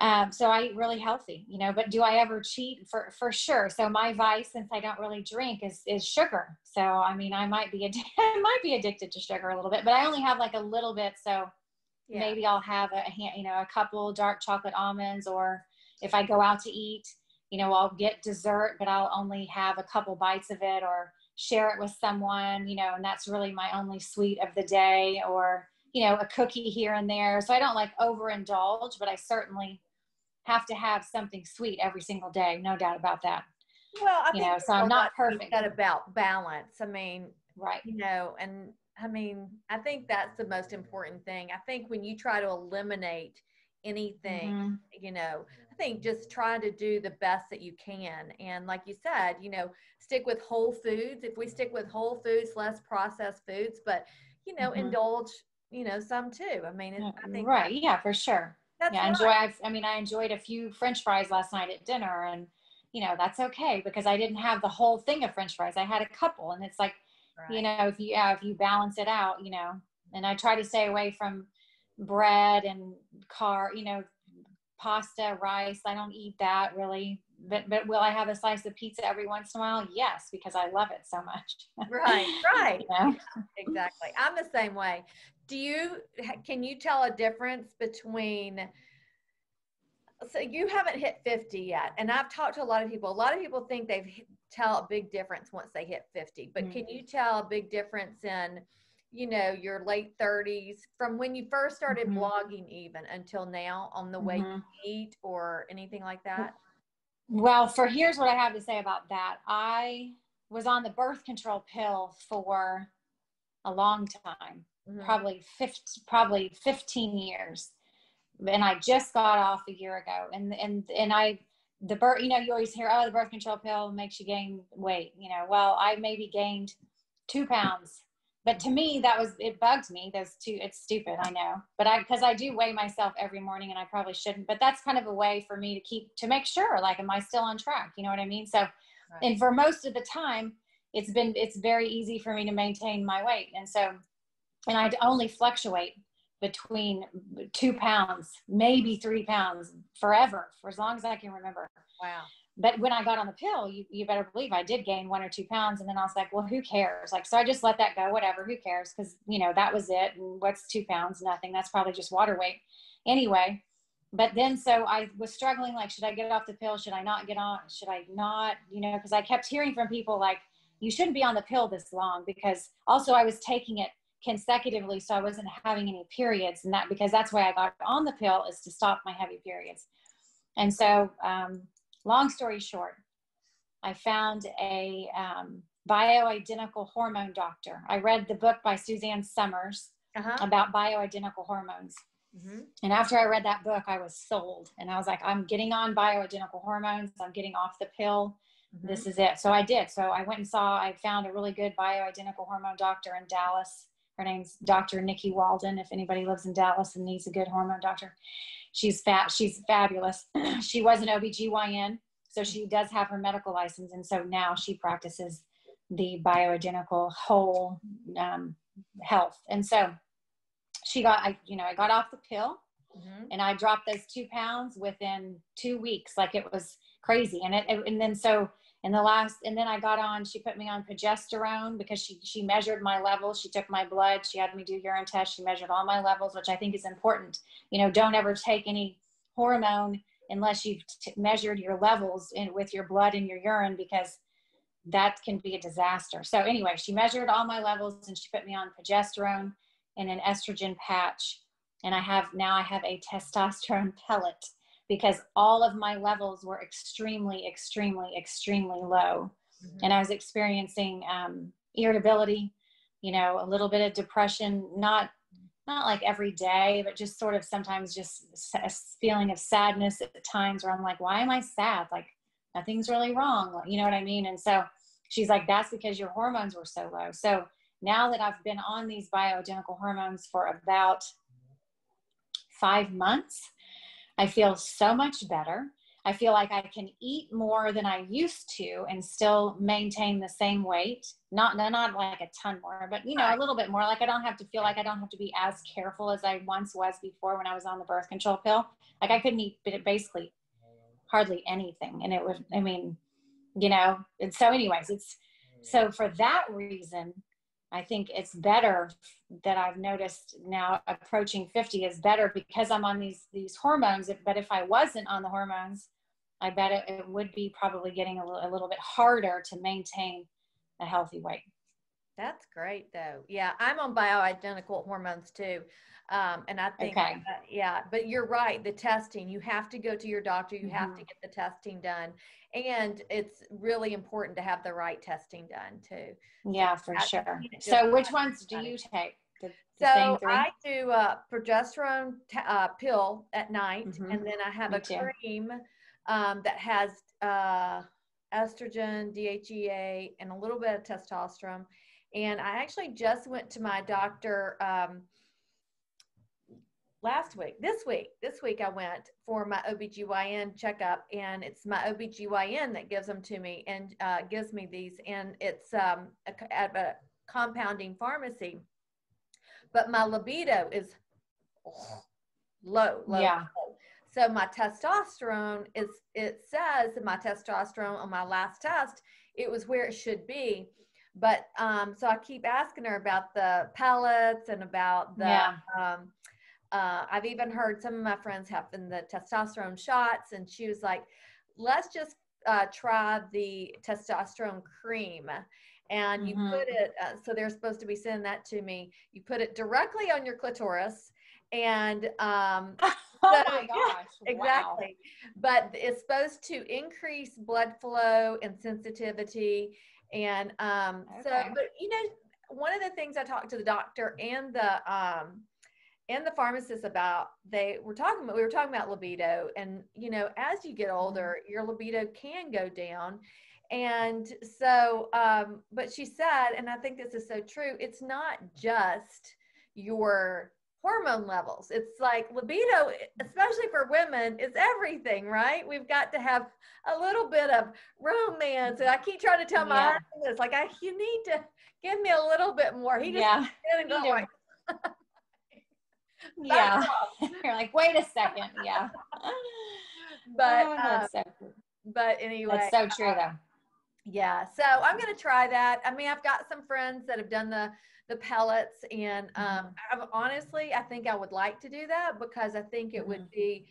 Um, so I eat really healthy, you know, but do I ever cheat for, for sure. So my vice, since I don't really drink is, is sugar. So, I mean, I might be, I might be addicted to sugar a little bit, but I only have like a little bit. So yeah. maybe I'll have a, you know, a couple dark chocolate almonds, or if I go out to eat, you know, I'll get dessert, but I'll only have a couple bites of it or share it with someone, you know, and that's really my only sweet of the day or, you know, a cookie here and there. So I don't like overindulge, but I certainly have to have something sweet every single day. No doubt about that. Well, I you know, so I'm not perfect. That about balance. I mean, right. You know, and I mean, I think that's the most important thing. I think when you try to eliminate anything, mm-hmm. you know, I think just try to do the best that you can. And like you said, you know, stick with whole foods. If we stick with whole foods, less processed foods, but you know, mm-hmm. indulge, you know, some too. I mean, I think right. Yeah, for sure. That's yeah, enjoy. I've, I mean, I enjoyed a few French fries last night at dinner, and you know that's okay because I didn't have the whole thing of French fries. I had a couple, and it's like, right. you know, if you yeah, if you balance it out, you know, and I try to stay away from bread and car, you know, pasta, rice. I don't eat that really. But but will I have a slice of pizza every once in a while? Yes, because I love it so much. right, right. you know? Exactly. I'm the same way do you can you tell a difference between so you haven't hit 50 yet and i've talked to a lot of people a lot of people think they've tell a big difference once they hit 50 but mm-hmm. can you tell a big difference in you know your late 30s from when you first started mm-hmm. blogging even until now on the way mm-hmm. you eat or anything like that well for here's what i have to say about that i was on the birth control pill for a long time mm-hmm. probably 50, probably 15 years. And I just got off a year ago. And, and, and I, the birth, you know, you always hear, oh, the birth control pill makes you gain weight, you know, well, I maybe gained two pounds, but to me, that was, it bugged me. Those two, it's stupid. I know, but I, cause I do weigh myself every morning and I probably shouldn't, but that's kind of a way for me to keep, to make sure, like, am I still on track? You know what I mean? So, right. and for most of the time, it's been, it's very easy for me to maintain my weight. And so and I'd only fluctuate between two pounds, maybe three pounds forever for as long as I can remember. Wow. But when I got on the pill, you, you better believe I did gain one or two pounds. And then I was like, well, who cares? Like, so I just let that go, whatever, who cares? Cause you know, that was it. And what's two pounds? Nothing. That's probably just water weight anyway. But then, so I was struggling, like, should I get off the pill? Should I not get on? Should I not, you know, cause I kept hearing from people like, you shouldn't be on the pill this long because also I was taking it consecutively so I wasn't having any periods and that because that's why I got on the pill is to stop my heavy periods. And so um, long story short, I found a um, bioidentical hormone doctor. I read the book by Suzanne Somers uh-huh. about bioidentical hormones. Mm-hmm. And after I read that book, I was sold. And I was like, I'm getting on bioidentical hormones. I'm getting off the pill. Mm-hmm. This is it. So I did. So I went and saw, I found a really good bioidentical hormone doctor in Dallas. Her name's Dr. Nikki Walden. If anybody lives in Dallas and needs a good hormone doctor, she's fat. She's fabulous. she was an OBGYN, so she does have her medical license. And so now she practices the bioidentical whole um, health. And so she got, I, you know, I got off the pill mm-hmm. and I dropped those two pounds within two weeks. Like it was crazy. And it, and then so and the last and then i got on she put me on progesterone because she she measured my levels. She took my blood. She had me do urine tests. She measured all my levels which i think is important. You know don't ever take any hormone unless you've t- measured your levels in with your blood and your urine because that can be a disaster. So anyway she measured all my levels and she put me on progesterone and an estrogen patch. And i have now i have a testosterone pellet because all of my levels were extremely, extremely, extremely low. Mm-hmm. And I was experiencing um, irritability, you know, a little bit of depression, not not like every day, but just sort of sometimes just a feeling of sadness at the times where I'm like, why am I sad? Like nothing's really wrong. You know what I mean? And so she's like, that's because your hormones were so low. So now that I've been on these bioidentical hormones for about five months, I feel so much better. I feel like I can eat more than I used to and still maintain the same weight. Not not like a ton more, but you know, a little bit more. Like I don't have to feel like I don't have to be as careful as I once was before when I was on the birth control pill. Like I couldn't eat basically hardly anything. And it would, I mean, you know, and so anyways, it's so for that reason, I think it's better that I've noticed now approaching 50 is better because I'm on these these hormones. But if I wasn't on the hormones, I bet it, it would be probably getting a little, a little bit harder to maintain a healthy weight. That's great though. Yeah, I'm on bioidentical hormones too. Um, and I think, okay. uh, yeah, but you're right. The testing, you have to go to your doctor, you mm-hmm. have to mm-hmm. get the testing done. And it's really important to have the right testing done too. Yeah, for sure. So, which ones do you take? The, the so I do a progesterone t- uh, pill at night, mm-hmm. and then I have Me a too. cream um, that has uh, estrogen, DHEA, and a little bit of testosterone. And I actually just went to my doctor. Um, last week, this week, this week I went for my OBGYN checkup and it's my OBGYN that gives them to me and uh, gives me these and it's um, a, at a compounding pharmacy. But my libido is low, low, yeah. low. So my testosterone is, it says my testosterone on my last test, it was where it should be. But um, so I keep asking her about the pellets and about the, yeah. um, uh, I've even heard some of my friends have having the testosterone shots, and she was like, let's just uh, try the testosterone cream. And you mm-hmm. put it, uh, so they're supposed to be sending that to me. You put it directly on your clitoris, and um, oh so, my gosh, exactly. Wow. But it's supposed to increase blood flow and sensitivity. And um, okay. so, but you know, one of the things I talked to the doctor and the um, and the pharmacist about they were talking about we were talking about libido and you know as you get mm-hmm. older your libido can go down and so um but she said and i think this is so true it's not just your hormone levels it's like libido especially for women is everything right we've got to have a little bit of romance and i keep trying to tell my yeah. husband this like i you need to give me a little bit more he just yeah. like yeah. You're like, wait a second. Yeah. but oh, um, so but anyway. That's so true though. Yeah. So I'm gonna try that. I mean, I've got some friends that have done the the pellets and um mm-hmm. I've, honestly I think I would like to do that because I think it would mm-hmm. be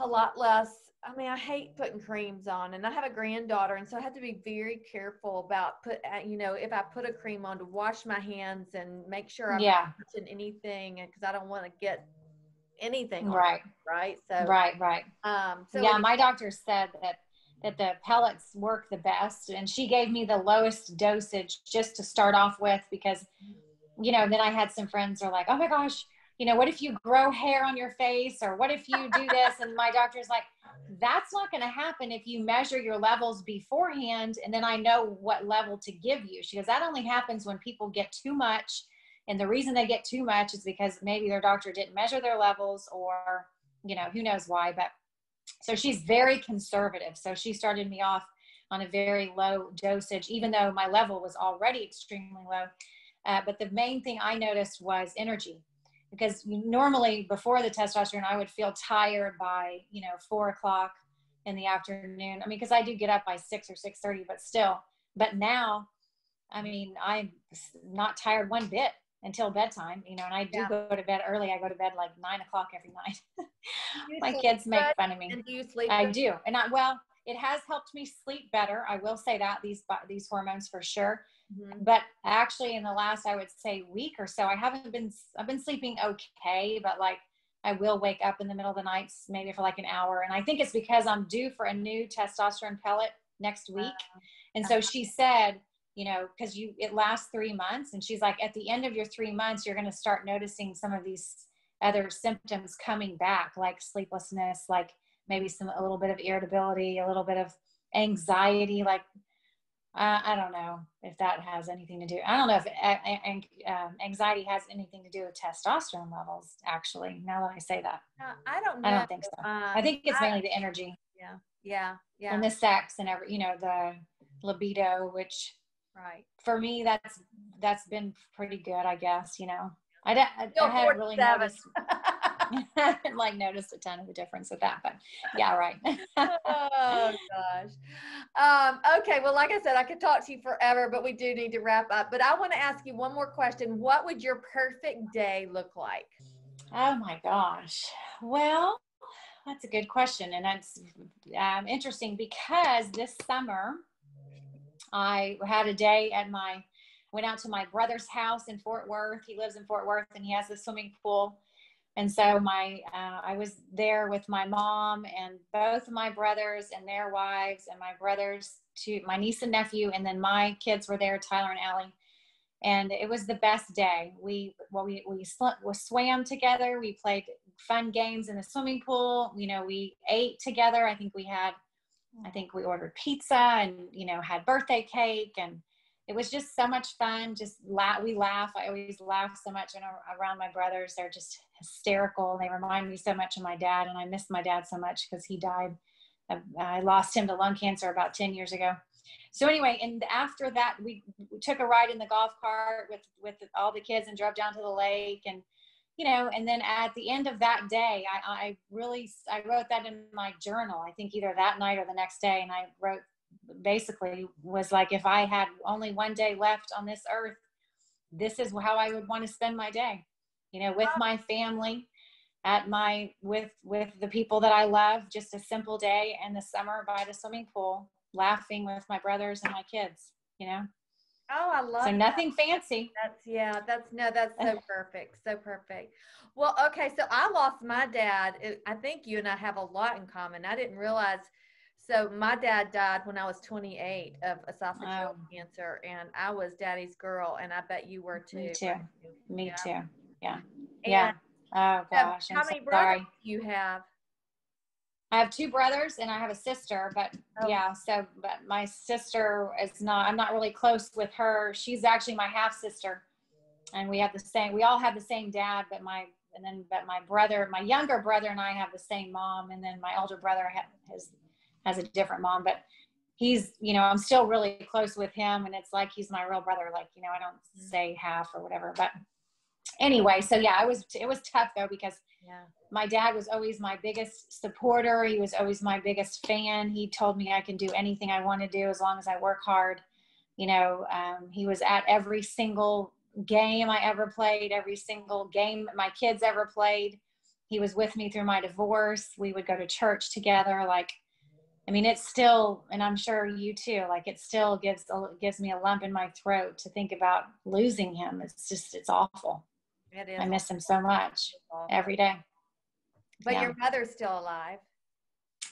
a lot less I mean, I hate putting creams on, and I have a granddaughter, and so I have to be very careful about put. Uh, you know, if I put a cream on, to wash my hands and make sure I'm yeah. not touching anything, because I don't want to get anything. Right. right. So. Right. Right. Um. So yeah, my doctor said that that the pellets work the best, and she gave me the lowest dosage just to start off with because, you know, then I had some friends are like, oh my gosh, you know, what if you grow hair on your face, or what if you do this? And my doctor's like that's not going to happen if you measure your levels beforehand and then I know what level to give you. She goes, that only happens when people get too much. And the reason they get too much is because maybe their doctor didn't measure their levels or, you know, who knows why. But so she's very conservative. So she started me off on a very low dosage, even though my level was already extremely low. Uh, but the main thing I noticed was energy because normally before the testosterone i would feel tired by you know four o'clock in the afternoon i mean because i do get up by six or six thirty but still but now i mean i'm not tired one bit until bedtime you know and i do yeah. go to bed early i go to bed like nine o'clock every night my kids make fun of me and do you sleep i do and i well it has helped me sleep better i will say that these these hormones for sure Mm-hmm. But actually, in the last, I would say week or so, I haven't been. I've been sleeping okay, but like I will wake up in the middle of the night, maybe for like an hour, and I think it's because I'm due for a new testosterone pellet next week. Uh, and so she said, you know, because you it lasts three months, and she's like, at the end of your three months, you're going to start noticing some of these other symptoms coming back, like sleeplessness, like maybe some a little bit of irritability, a little bit of anxiety, like uh, I don't know if that has anything to do. I don't know if uh, anxiety has anything to do with testosterone levels. Actually, now that I say that, uh, I don't. Know. I don't think so. Um, I think it's mainly the energy. Yeah, yeah, yeah. And the sex and every, you know, the libido, which right for me, that's that's been pretty good. I guess you know. I, I, I haven't really noticed. like noticed a ton of the difference with that, but yeah, right. oh gosh. Um, okay, well, like I said, I could talk to you forever, but we do need to wrap up. But I want to ask you one more question. What would your perfect day look like? Oh my gosh. Well, that's a good question, and that's um, interesting because this summer I had a day at my went out to my brother's house in Fort Worth. He lives in Fort Worth, and he has a swimming pool. And so my uh, i was there with my mom and both my brothers and their wives and my brothers to my niece and nephew and then my kids were there tyler and Allie. and it was the best day. We well we we, sw- we swam together. We played fun games in the swimming pool. You know we ate together. I think we had i think we ordered pizza and you know had birthday cake and it was just so much fun. Just laugh. We laugh. I always laugh so much I'm around my brothers. They're just hysterical. They remind me so much of my dad, and I miss my dad so much because he died. I lost him to lung cancer about 10 years ago. So anyway, and after that, we, we took a ride in the golf cart with with all the kids and drove down to the lake and you know and then at the end of that day I, I really i wrote that in my journal i think either that night or the next day and i wrote basically was like if I had only one day left on this earth, this is how I would want to spend my day. You know, with my family, at my with with the people that I love, just a simple day in the summer by the swimming pool, laughing with my brothers and my kids, you know. Oh, I love So nothing fancy. That's yeah, that's no, that's so perfect. So perfect. Well, okay, so I lost my dad. Eh, I think you and I have a lot in common. I didn't realize so my dad died when I was 28 of esophageal oh. cancer, and I was daddy's girl, and I bet you were too. Me too. Me yeah. too. Yeah. And yeah. Oh gosh. How I'm many so brothers do you have? I have two brothers and I have a sister, but oh. yeah, so but my sister is not I'm not really close with her. She's actually my half sister. And we have the same we all have the same dad, but my and then but my brother, my younger brother and I have the same mom and then my older brother has has a different mom, but he's, you know, I'm still really close with him and it's like he's my real brother. Like, you know, I don't mm-hmm. say half or whatever, but anyway, so yeah, I was, it was tough though because yeah. my dad was always my biggest supporter. He was always my biggest fan. He told me I can do anything I want to do as long as I work hard. You know, um, he was at every single game I ever played, every single game my kids ever played. He was with me through my divorce. We would go to church together. Like, I mean, it's still, and I'm sure you too. Like, it still gives gives me a lump in my throat to think about losing him. It's just, it's awful. It is. I miss him so much every day. But yeah. your mother's still alive.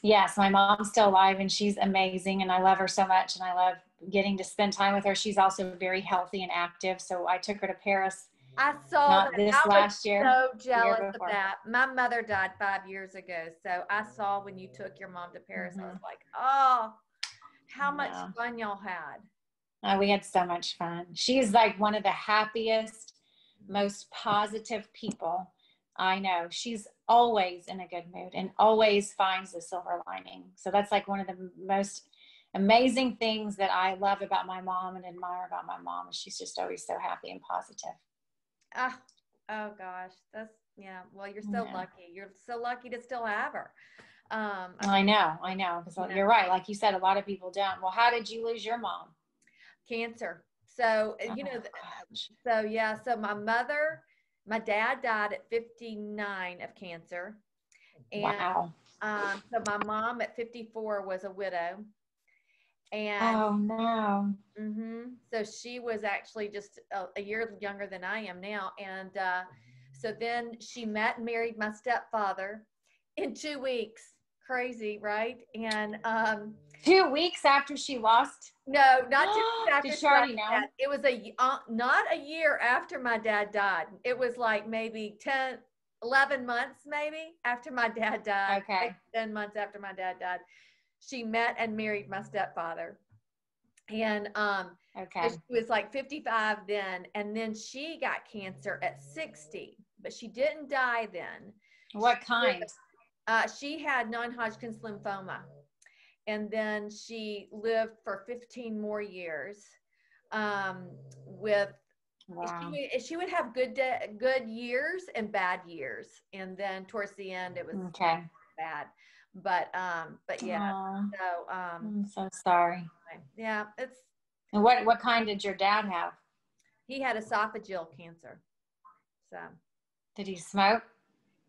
Yes, my mom's still alive, and she's amazing, and I love her so much, and I love getting to spend time with her. She's also very healthy and active. So I took her to Paris I saw Not that. this I last year. So jealous of that. My mother died five years ago, so I saw when you took your mom to Paris. Mm-hmm. I was like, oh, how much fun y'all had. Oh, we had so much fun. She's like one of the happiest, most positive people I know. She's always in a good mood and always finds the silver lining. So that's like one of the most amazing things that I love about my mom and admire about my mom. She's just always so happy and positive. Oh, oh gosh, that's yeah. Well, you're so yeah. lucky. You're so lucky to still have her. Um, I know, I know. Because you are right. Like you said, a lot of people don't. Well, how did you lose your mom? Cancer. So oh, you know, gosh. so yeah. So my mother, my dad died at 59 of cancer. And, wow. Um, so my mom at 54 was a widow. And oh no. Mm-hmm, so she was actually just a, a, year younger than I am now. And uh, so then she met and married my stepfather in two weeks. Crazy, right? And um, two weeks after she lost. No, not weeks after. She know? It was a uh, not a year after my dad died. It was like maybe 10, 11 months maybe after my dad died. Okay. Like 10 months after my dad died she met and married my stepfather. And um, okay. she was like 55 then, and then she got cancer at 60, but she didn't die then. What kind? Uh, she had non-Hodgkin's lymphoma, and then she lived for 15 more years um, with Wow. she, would, she would have good de- good years and bad years and then towards the end it was Okay. bad but um but yeah Aw, so um I'm so sorry. yeah it's And what what kind did your dad have? he had esophageal cancer so Did he smoke?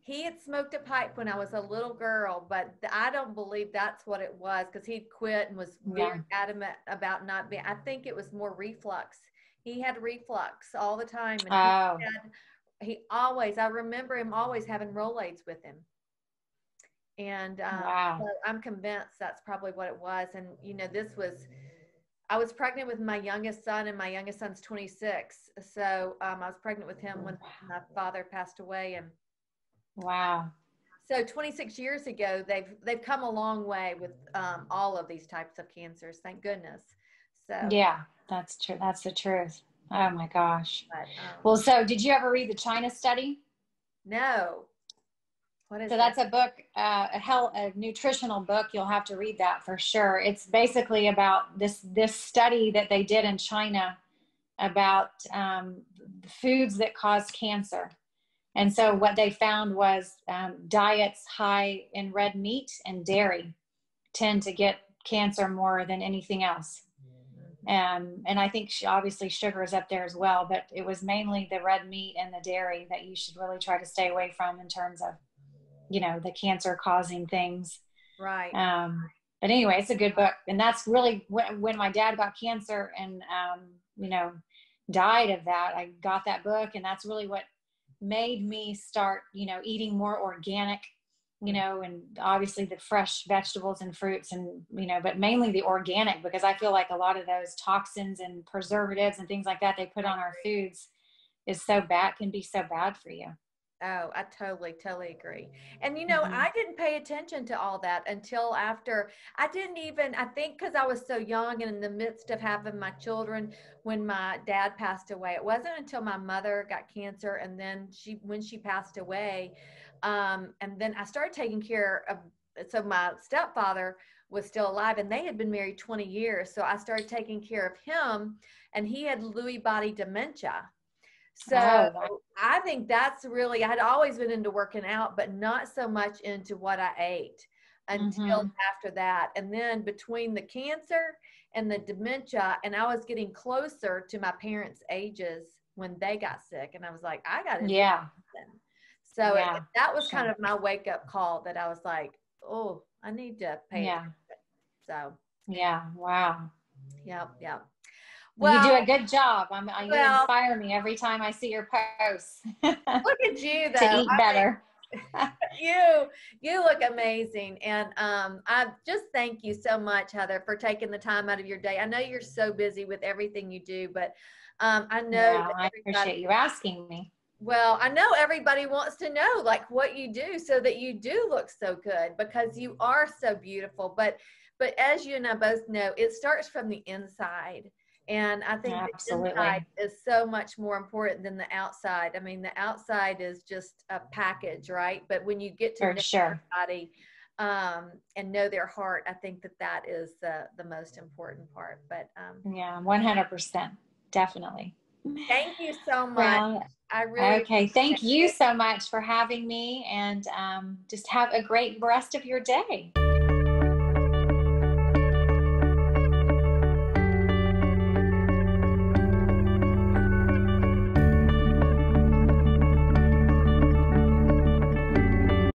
He had smoked a pipe when i was a little girl but i don't believe that's what it was because he'd quit and was very adamant about not being i think it was more reflux. He had reflux all the time and he Oh, had, he always i remember him always having rolaids with him. And um, Wow. so i'm convinced that's probably what it was and you know this was i was pregnant with my youngest son and my youngest son's 26 so um, i was pregnant with him when my father passed away and wow. so 26 years ago they've they've come a long way with um, all of these types of cancers thank goodness so Yeah, that's true. That's the truth. Oh my gosh. but, um, Well, so did you ever read the China Study? no what is So that's a book, uh, a health, a nutritional book. You'll have to read that for sure. It's basically about this this study that they did in China about um, the foods that cause cancer. And so what they found was um, diets high in red meat and dairy tend to get cancer more than anything else. Um, and I think obviously sugar is up there as well, but it was mainly the red meat and the dairy that you should really try to stay away from in terms of, you know, the cancer causing things. right Um, but anyway, it's a good book. And that's really when, when my dad got cancer and, um, you know, died of that, I got that book. And that's really what made me start, you know, eating more organic, you mm. know, and obviously the fresh vegetables and fruits and, you know, but mainly the organic because I feel like a lot of those toxins and preservatives and things like that they put on our foods is so bad, can be so bad for you. Oh, I totally, totally agree. And you know, Mhm. I didn't pay attention to all that until after I didn't even, I think because I was so young and in the midst of having my children when my dad passed away. It wasn't until my mother got cancer and then she, when she passed away, um, and then I started taking care of, so my stepfather was still alive and they had been married 20 years. So I started taking care of him and he had Lewy body dementia. So Oh, wow. I think that's really, I had always been into working out, but not so much into what I ate until Mhm. after that. And then between the cancer and the dementia, and I was getting closer to my parents' ages when they got sick. And I was like, I got to Yeah. something. So it- that was kind of my wake up call that I was like, oh, I need to pay Yeah. attention. So, Yeah. Wow. yep, yep. Well, you do a good job. I'm, I, you inspire me every time I see your posts look at you though. to eat I mean, better. you you look amazing and um i just thank you so much heather for taking the time out of your day i know you're so busy with everything you do but um i know I appreciate you asking me. well i know everybody wants to know like what you do so that you do look so good because you are so beautiful but but as you and i both know it starts from the inside and i think the inside is so much more important than the outside i mean the outside is just a package right but when you get to know sure. body um, and know their heart i think that that is the the most important part but um, Yeah, 100%. Definitely. thank you so much Well, i really okay. Thank you so much for having me and um, just have a great rest of your day.